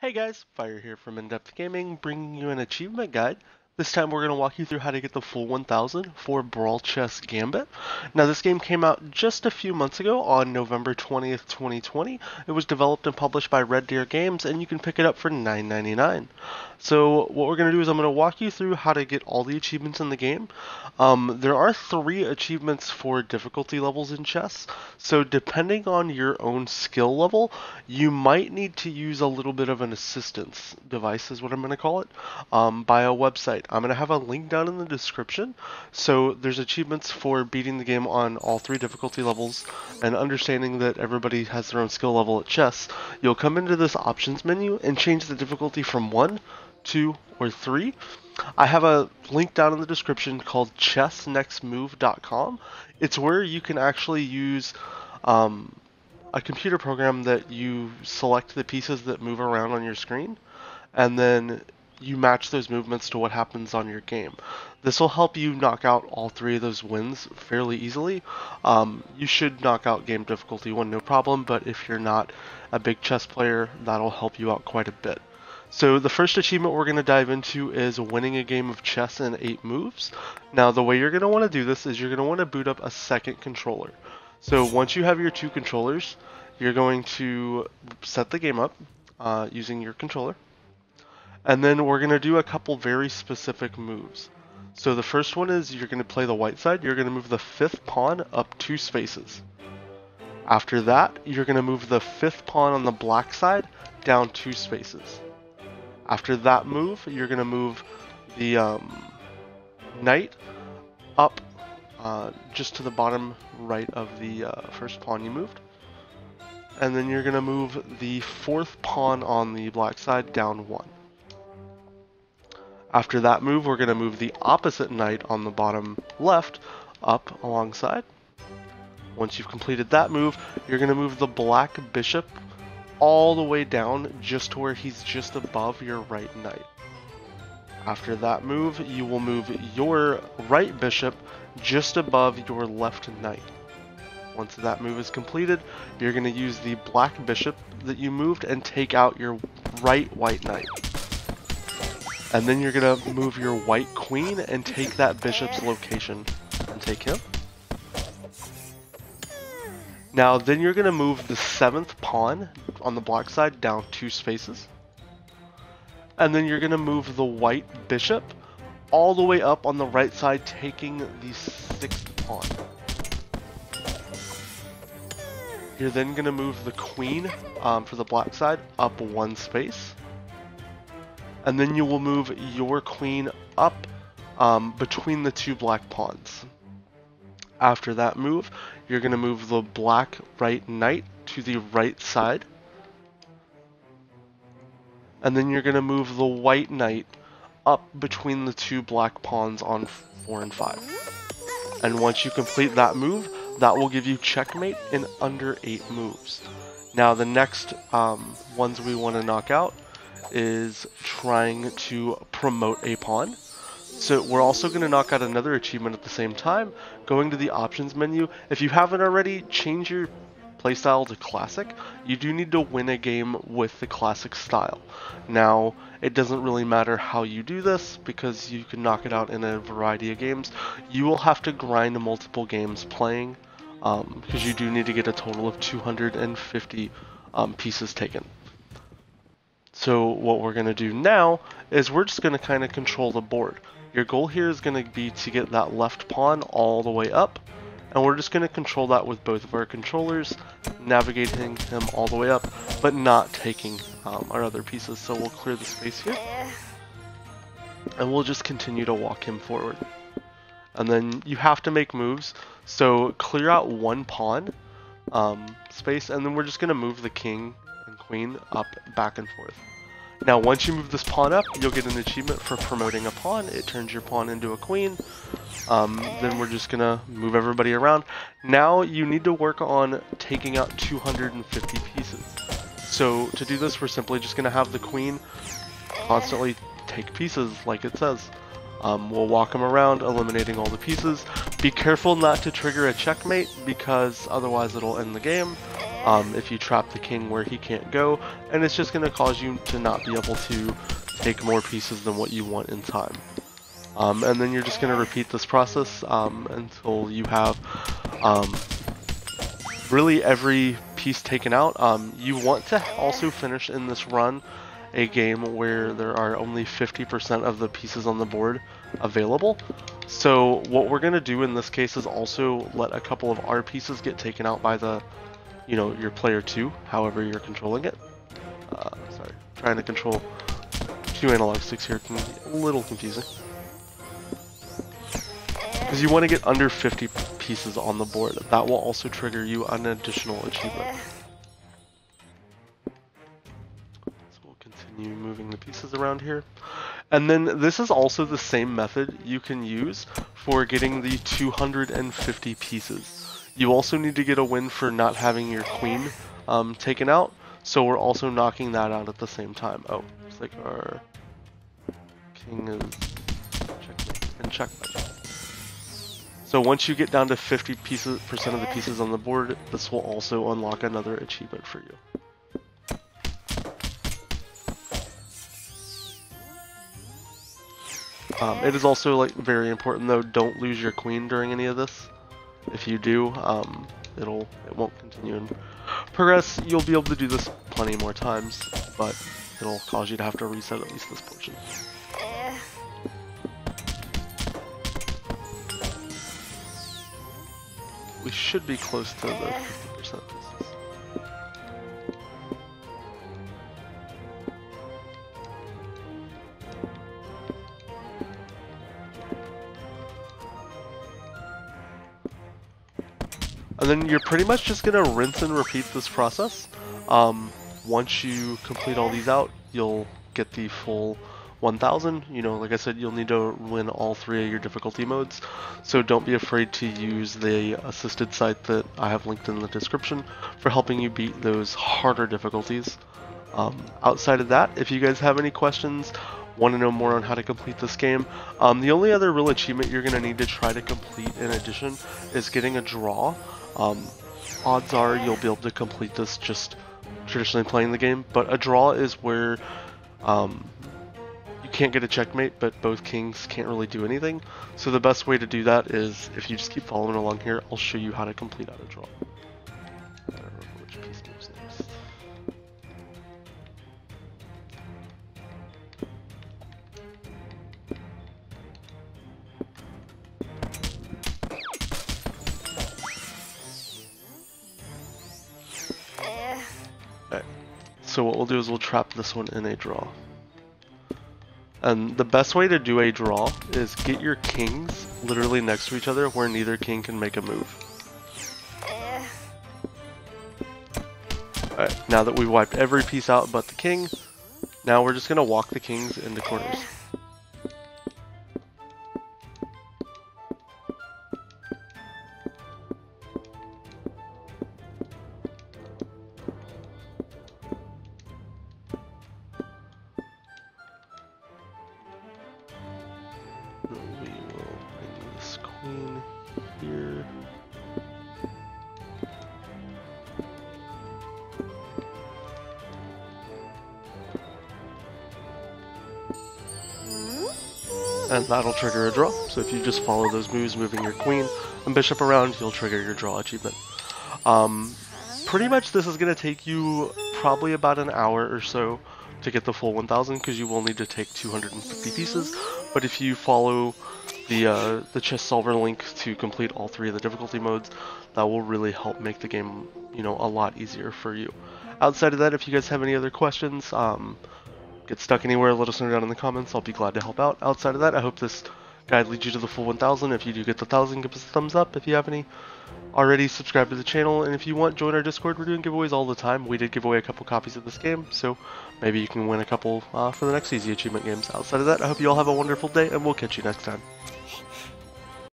Hey guys, Fire here from In-Depth Gaming, bringing you an achievement guide. This time we're going to walk you through how to get the full 1000 for Brawl Chess Gambit. Now this game came out just a few months ago on November 20th, 2020. It was developed and published by Red Deer Games and you can pick it up for $9.99. So what we're going to do is I'm going to walk you through how to get all the achievements in the game. Um, there are three achievements for difficulty levels in chess. So depending on your own skill level, you might need to use a little bit of an assistance device is what I'm going to call it, um, by a website. I'm going to have a link down in the description. So there's achievements for beating the game on all three difficulty levels and understanding that everybody has their own skill level at chess. You'll come into this options menu and change the difficulty from 1 two, or three. I have a link down in the description called chessnextmove.com. It's where you can actually use um, a computer program that you select the pieces that move around on your screen, and then you match those movements to what happens on your game. This will help you knock out all three of those wins fairly easily. Um, you should knock out game difficulty one no problem, but if you're not a big chess player, that'll help you out quite a bit. So the first achievement we're going to dive into is winning a game of chess in 8 moves. Now the way you're going to want to do this is you're going to want to boot up a second controller. So once you have your two controllers, you're going to set the game up uh, using your controller. And then we're going to do a couple very specific moves. So the first one is you're going to play the white side. You're going to move the fifth pawn up two spaces. After that, you're going to move the fifth pawn on the black side down two spaces. After that move, you're going to move the um, knight up uh, just to the bottom right of the uh, first pawn you moved. And then you're going to move the fourth pawn on the black side down one. After that move, we're going to move the opposite knight on the bottom left up alongside. Once you've completed that move, you're going to move the black bishop all the way down just to where he's just above your right knight. After that move, you will move your right bishop just above your left knight. Once that move is completed, you're going to use the black bishop that you moved and take out your right white knight. And then you're going to move your white queen and take that bishop's location and take him. Now, then you're going to move the seventh pawn on the black side down two spaces. And then you're going to move the white bishop all the way up on the right side, taking the sixth pawn. You're then going to move the queen um, for the black side up one space. And then you will move your queen up um, between the two black pawns. After that move, you're going to move the black right knight to the right side. And then you're going to move the white knight up between the two black pawns on 4 and 5. And once you complete that move, that will give you checkmate in under 8 moves. Now the next um, ones we want to knock out is trying to promote a pawn. So we're also going to knock out another achievement at the same time, going to the options menu. If you haven't already, change your playstyle to classic. You do need to win a game with the classic style. Now, it doesn't really matter how you do this because you can knock it out in a variety of games. You will have to grind multiple games playing because um, you do need to get a total of 250 um, pieces taken. So what we're going to do now is we're just going to kind of control the board. Your goal here is going to be to get that left pawn all the way up, and we're just going to control that with both of our controllers, navigating him all the way up, but not taking um, our other pieces. So we'll clear the space here, and we'll just continue to walk him forward. And then you have to make moves, so clear out one pawn um, space, and then we're just going to move the king queen up, back and forth. Now once you move this pawn up, you'll get an achievement for promoting a pawn. It turns your pawn into a queen. Um, then we're just gonna move everybody around. Now you need to work on taking out 250 pieces. So to do this, we're simply just gonna have the queen constantly take pieces like it says. Um, we'll walk them around, eliminating all the pieces. Be careful not to trigger a checkmate because otherwise it'll end the game. Um, if you trap the king where he can't go, and it's just going to cause you to not be able to take more pieces than what you want in time. Um, and then you're just going to repeat this process um, until you have um, really every piece taken out. Um, you want to also finish in this run a game where there are only 50% of the pieces on the board available. So what we're going to do in this case is also let a couple of our pieces get taken out by the, you know, your player two, however you're controlling it. Uh, sorry, trying to control two analog sticks here can be a little confusing. Because you want to get under 50 pieces on the board. That will also trigger you an additional achievement. So we'll continue moving the pieces around here. And then this is also the same method you can use for getting the 250 pieces. You also need to get a win for not having your queen um, taken out, so we're also knocking that out at the same time. Oh, it's like our king is checkmate and checkmate. So once you get down to 50 pieces percent of the pieces on the board, this will also unlock another achievement for you. Um, it is also like very important though, don't lose your queen during any of this. If you do, um, it'll it won't continue and progress. You'll be able to do this plenty more times, but it'll cause you to have to reset at least this portion. we should be close to the 50% And then you're pretty much just going to rinse and repeat this process. Um, once you complete all these out, you'll get the full 1000 you know like i said you'll need to win all three of your difficulty modes. So don't be afraid to use the assisted site that i have linked in the description for helping you beat those harder difficulties. Um, outside of that if you guys have any questions want to know more on how to complete this game um, the only other real achievement you're going to need to try to complete in addition is getting a draw um, odds are you'll be able to complete this just traditionally playing the game but a draw is where um, you can't get a checkmate, but both kings can't really do anything. So the best way to do that is, if you just keep following along here, I'll show you how to complete out a draw. So what we'll do is we'll trap this one in a draw. And the best way to do a draw is get your kings literally next to each other where neither king can make a move. Alright, now that we've wiped every piece out but the king, now we're just going to walk the kings into corners. And that'll trigger a draw. So if you just follow those moves, moving your queen and bishop around, you'll trigger your draw achievement. Um, pretty much this is going to take you probably about an hour or so to get the full 1000 because you will need to take 250 pieces. But if you follow the uh, the chess solver link to complete all three of the difficulty modes. That will really help make the game, you know, a lot easier for you. Outside of that, if you guys have any other questions, um, get stuck anywhere, let us know down in the comments. I'll be glad to help out. Outside of that, I hope this guide leads you to the full 1000. If you do get the 1000, give us a thumbs up. If you have any already, subscribe to the channel. And if you want, join our Discord. We're doing giveaways all the time. We did give away a couple copies of this game, so maybe you can win a couple uh, for the next easy achievement games. Outside of that, I hope you all have a wonderful day, and we'll catch you next time.